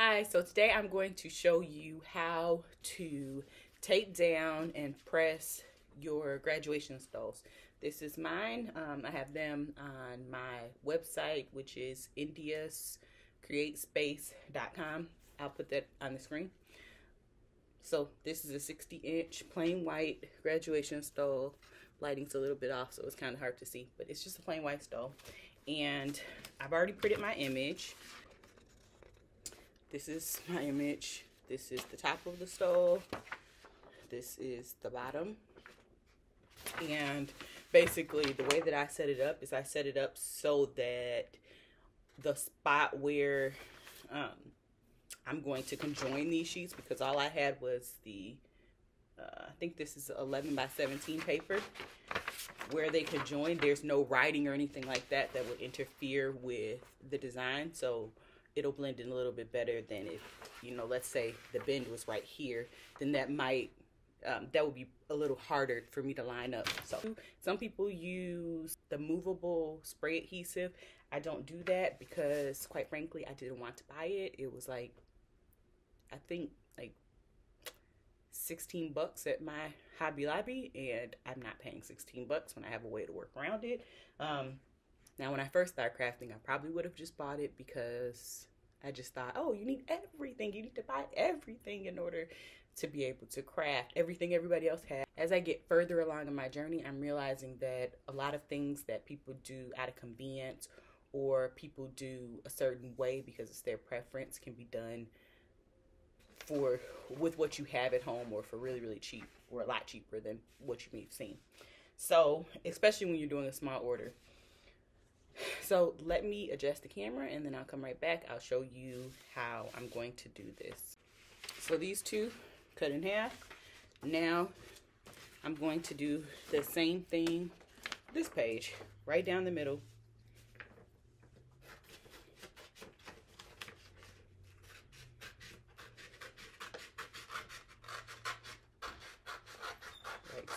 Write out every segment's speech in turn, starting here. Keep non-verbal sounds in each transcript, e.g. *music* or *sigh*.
Hi, so today I'm going to show you how to tape down and press your graduation stoles. This is mine. Um, I have them on my website, which is indiascreatespace.com. I'll put that on the screen. So this is a 60 inch plain white graduation stole. Lighting's a little bit off, so it's kind of hard to see, but it's just a plain white stole. And I've already printed my image. This is my image. This is the top of the stole. This is the bottom. And basically the way that I set it up is I set it up so that the spot where um, I'm going to conjoin these sheets because all I had was the, uh, I think this is 11 by 17 paper where they conjoin. There's no writing or anything like that that would interfere with the design. So it'll blend in a little bit better than if, you know, let's say the bend was right here, then that might, um, that would be a little harder for me to line up. So some people use the movable spray adhesive. I don't do that because quite frankly, I didn't want to buy it. It was like, I think like 16 bucks at my Hobby Lobby and I'm not paying 16 bucks when I have a way to work around it. Um, now, when I first started crafting, I probably would have just bought it because I just thought, oh, you need everything. You need to buy everything in order to be able to craft everything everybody else has. As I get further along in my journey, I'm realizing that a lot of things that people do out of convenience or people do a certain way because it's their preference can be done for with what you have at home or for really really cheap or a lot cheaper than what you may have seen so especially when you're doing a small order so let me adjust the camera and then I'll come right back. I'll show you how I'm going to do this. So these two cut in half. Now I'm going to do the same thing this page, right down the middle.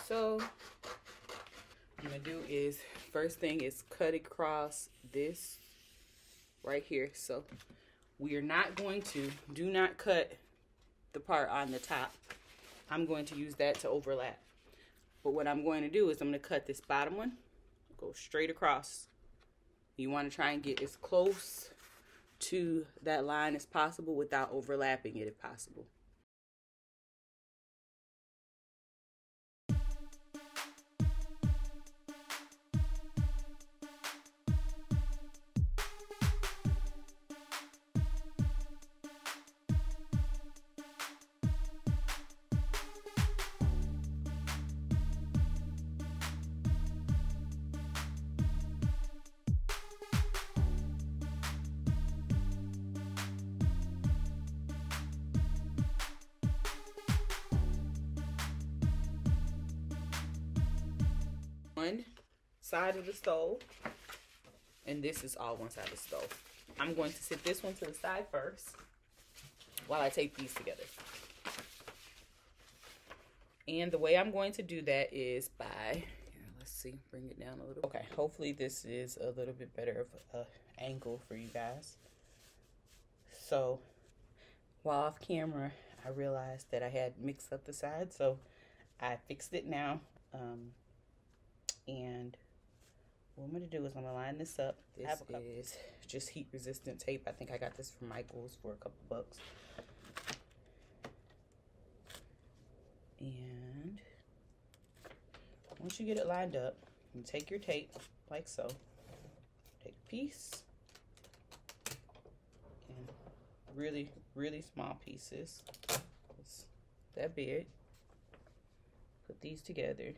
So. What I'm gonna do is first thing is cut across this right here. So we are not going to, do not cut the part on the top. I'm going to use that to overlap. But what I'm going to do is I'm going to cut this bottom one, go straight across. You want to try and get as close to that line as possible without overlapping it if possible. One side of the stole. And this is all one side of the stole. I'm going to sit this one to the side first while I tape these together. And the way I'm going to do that is by, let's see, bring it down a little. Okay, hopefully this is a little bit better of an angle for you guys. So while off camera, I realized that I had mixed up the sides. So I fixed it now. Um, and what I'm going to do is I'm going to line this up. This is just heat resistant tape. I think I got this from Michael's for a couple bucks. And once you get it lined up, you take your tape like so. Take a piece. And really, really small pieces. It's that big. Put these together.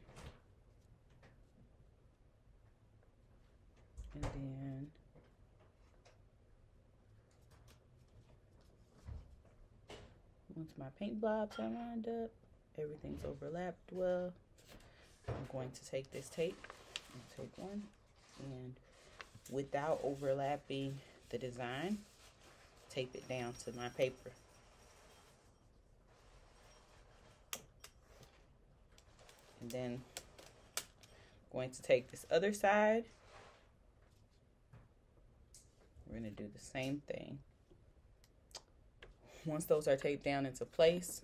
And then once my paint blobs are lined up, everything's overlapped well, I'm going to take this tape, take one, and without overlapping the design, tape it down to my paper. And then going to take this other side. We're going to do the same thing. Once those are taped down into place,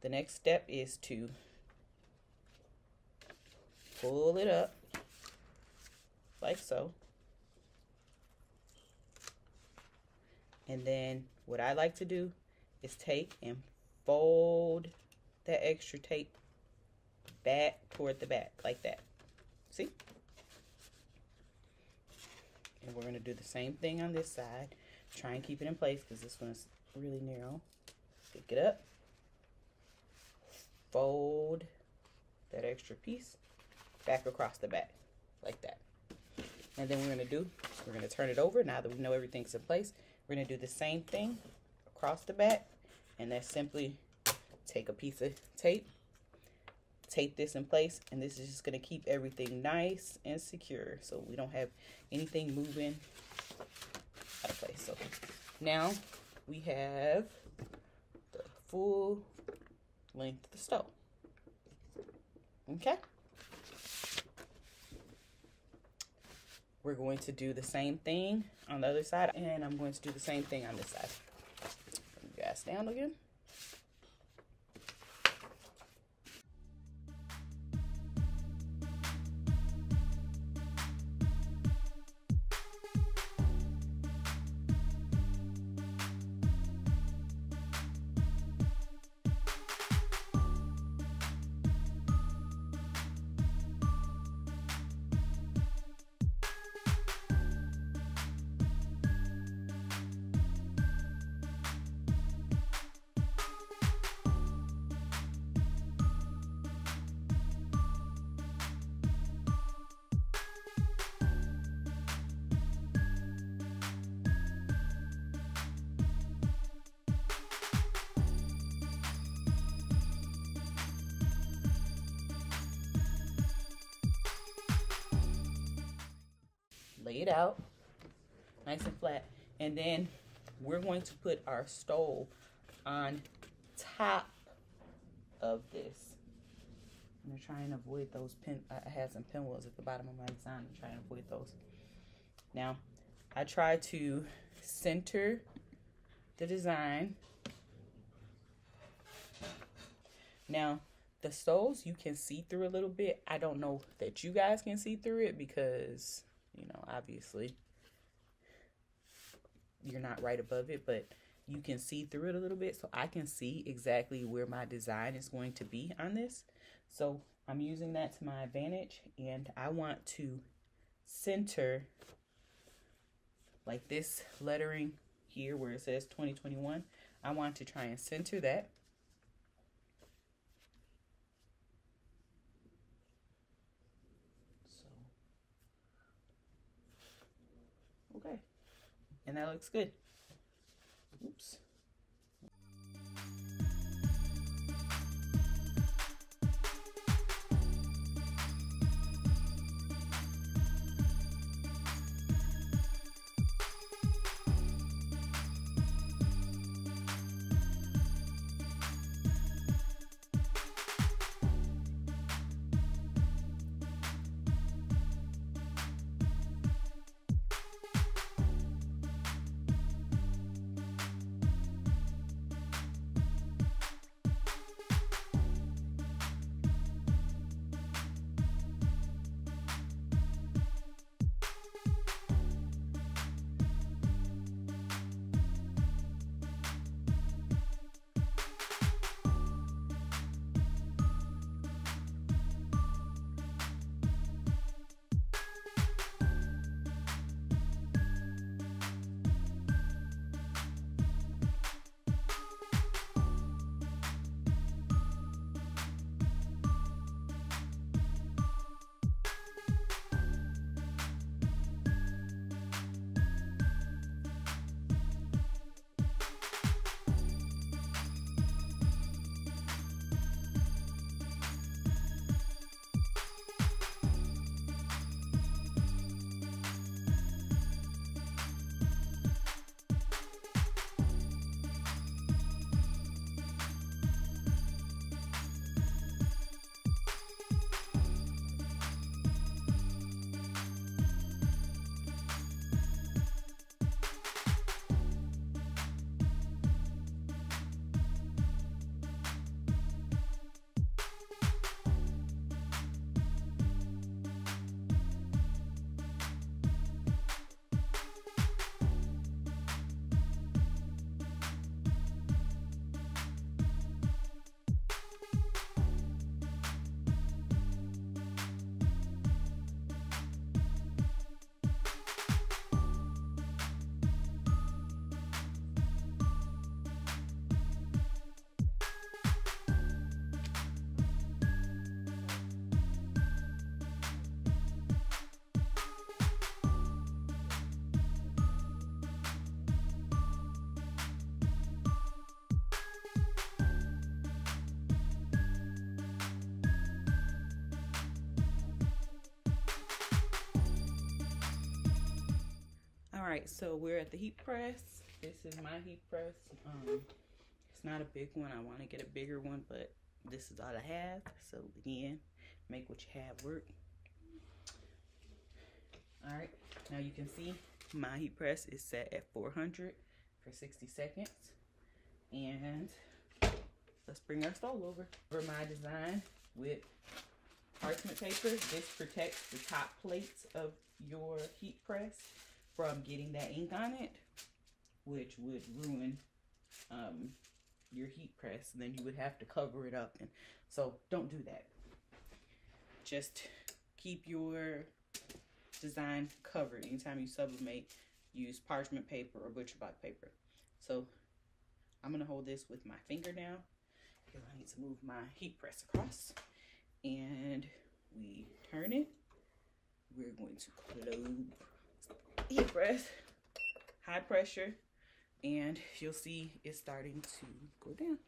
the next step is to pull it up like so. And then what I like to do is take and fold that extra tape back toward the back like that. See? And we're going to do the same thing on this side. Try and keep it in place because this one is really narrow. Pick it up. Fold that extra piece back across the back like that. And then we're going to do, we're going to turn it over now that we know everything's in place. We're going to do the same thing across the back. And that's simply take a piece of tape, tape this in place, and this is just going to keep everything nice and secure so we don't have anything moving out of place. So now we have the full length of the stole. Okay. We're going to do the same thing on the other side, and I'm going to do the same thing on this side. Gas down again. Lay it out nice and flat. And then we're going to put our stole on top of this. I'm gonna try and avoid those pin, I had some pinwheels at the bottom of my design. I'm trying to avoid those. Now, I try to center the design. Now, the stoles you can see through a little bit. I don't know that you guys can see through it because you know, obviously you're not right above it, but you can see through it a little bit. So I can see exactly where my design is going to be on this. So I'm using that to my advantage and I want to center like this lettering here where it says 2021. I want to try and center that. And that looks good. Oops. Right, so we're at the heat press. This is my heat press. Um, it's not a big one. I want to get a bigger one, but this is all I have. So again, make what you have work. All right, now you can see my heat press is set at 400 for 60 seconds. And let's bring our stole over. For my design with parchment paper, this protects the top plates of your heat press from getting that ink on it, which would ruin um, your heat press. And then you would have to cover it up. And so don't do that. Just keep your design covered. Anytime you sublimate, use parchment paper or butcher block paper. So I'm gonna hold this with my finger now because I need to move my heat press across. And we turn it. We're going to close heat press, high pressure, and you'll see it's starting to go down.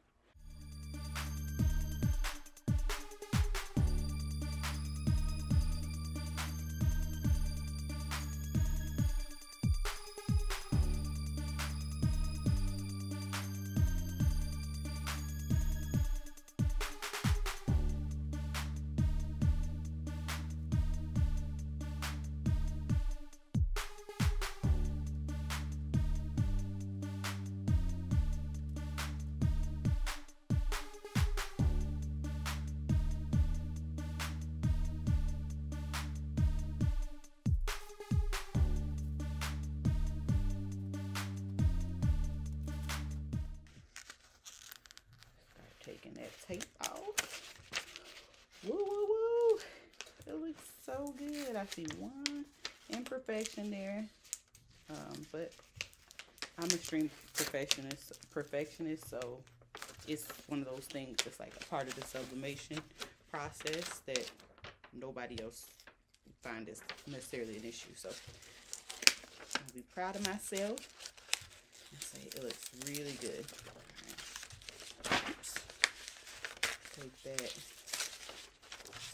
Good. I see one imperfection there. Um, but I'm extreme perfectionist, perfectionist, so it's one of those things that's like a part of the sublimation process that nobody else find is necessarily an issue. So I'll be proud of myself and say it looks really good. Take that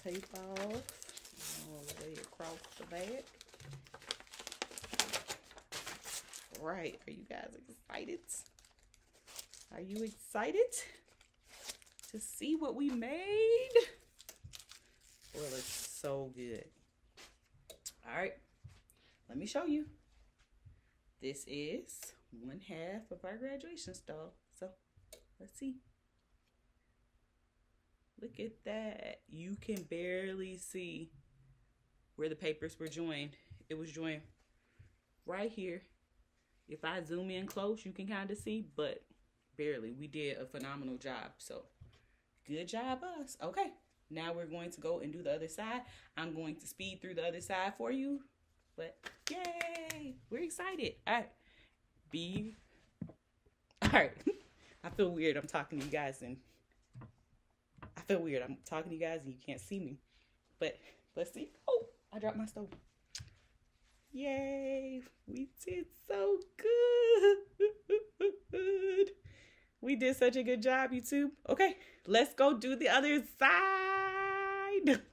tape off all the way across the back. Right, are you guys excited? Are you excited to see what we made? Well, it's so good. All right, let me show you. This is one half of our graduation stole. So let's see. Look at that. You can barely see where the papers were joined. It was joined right here. If I zoom in close, you can kind of see, but barely. We did a phenomenal job. So good job us. Okay. Now we're going to go and do the other side. I'm going to speed through the other side for you. But yay! We're excited. All right. Be all right. *laughs* I feel weird. I'm talking to you guys and I feel weird. I'm talking to you guys and you can't see me. But let's see. Oh, I dropped my stole. Yay. We did so good. *laughs* We did such a good job, YouTube. Okay, let's go do the other side. *laughs*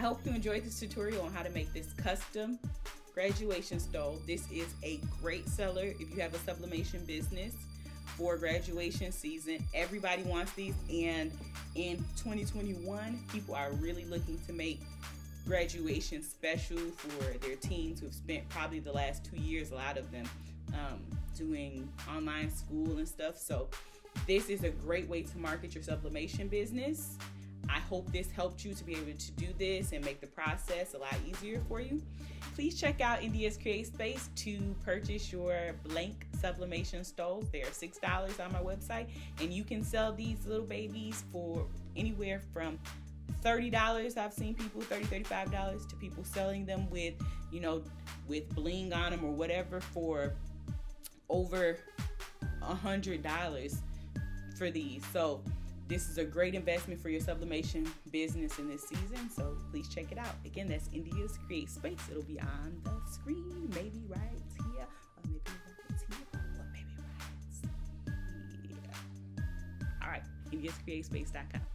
I hope you enjoyed this tutorial on how to make this custom graduation stole. This is a great seller if you have a sublimation business for graduation season. Everybody wants these, and in 2021, people are really looking to make graduation special for their teens who've spent probably the last two years, a lot of them, um, doing online school and stuff. So, this is a great way to market your sublimation business. I hope this helped you to be able to do this and make the process a lot easier for you. Please check out India's Create Space to purchase your blank sublimation stoles. They are $6 on my website, and you can sell these little babies for anywhere from $30 I've seen people $30 $35 to people selling them with you know with bling on them or whatever for over a hundred dollars for these so this is a great investment for your sublimation business in this season, so please check it out. Again, that's India's Create Space. It'll be on the screen, maybe right here, or maybe right here, or maybe right here. All right, indiascreatespace.com.